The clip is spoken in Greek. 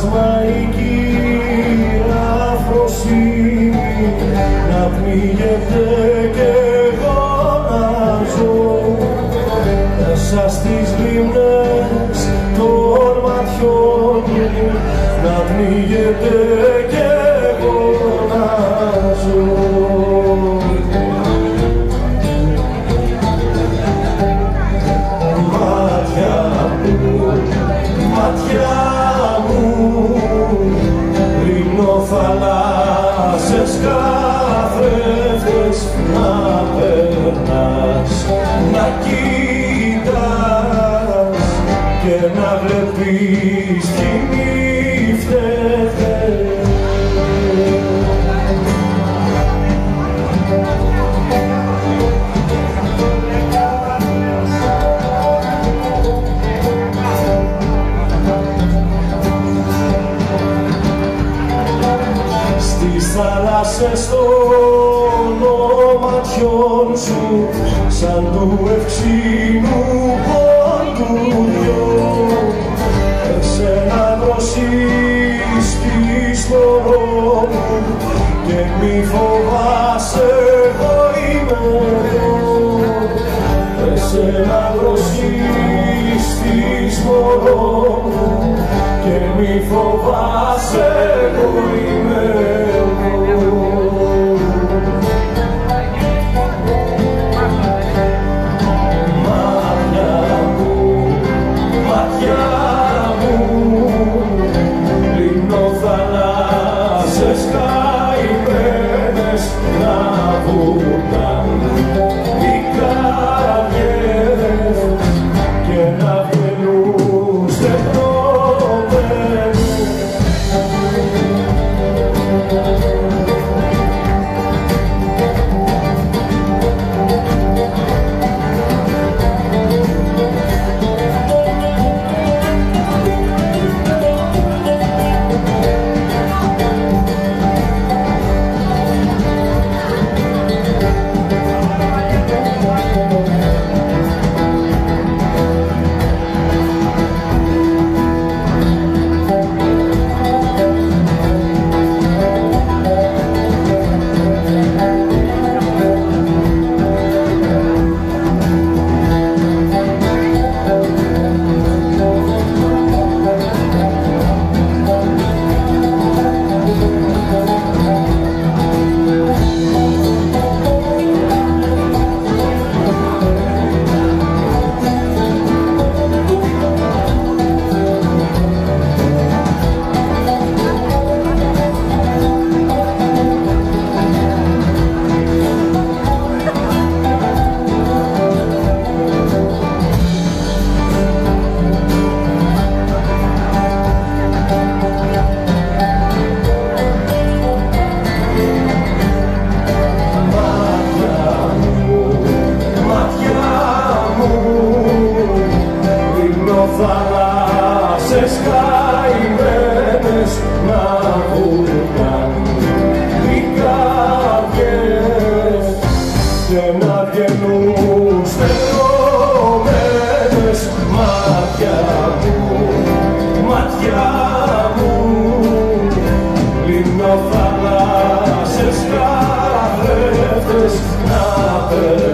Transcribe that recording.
πλασμαϊκή αφροσύνη να πνίγεται και εγώ να ζω. Μέσα στις λίμνες των ματιών μου να πνίγεται θάλασσες καθρέφτες να περνάς, να κοίτας και να βλέπεις θάλασσες των ματιών σου σαν του ευξήνου πόντου δυο εσένα δροσείς πεις μωρό μου και μη φοβάσαι θάλασσες μου. Λιμνοθάλασσες καθρέφτες να περνάς